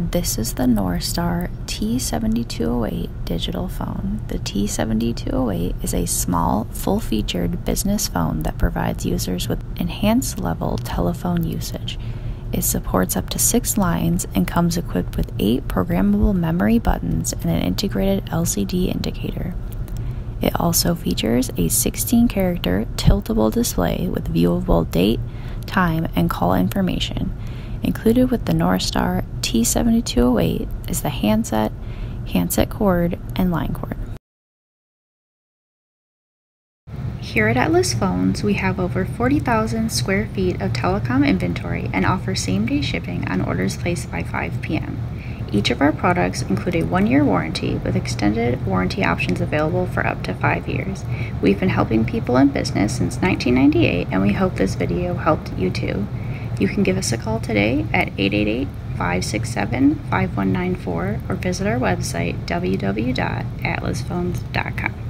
This is the Norstar T7208 digital phone. The T7208 is a small, full featured business phone that provides users with enhanced level telephone usage. It supports up to six lines and comes equipped with eight programmable memory buttons and an integrated LCD indicator. It also features a 16 character tiltable display with viewable date, time, and call information Included with the Norstar T7208 is the handset, handset cord, and line cord. Here at Atlas Phones, we have over 40,000 square feet of telecom inventory and offer same day shipping on orders placed by 5 p.m. Each of our products include a one year warranty with extended warranty options available for up to five years. We've been helping people in business since 1998, and we hope this video helped you too. You can give us a call today at 888 567 5194 or visit our website www.atlasphones.com.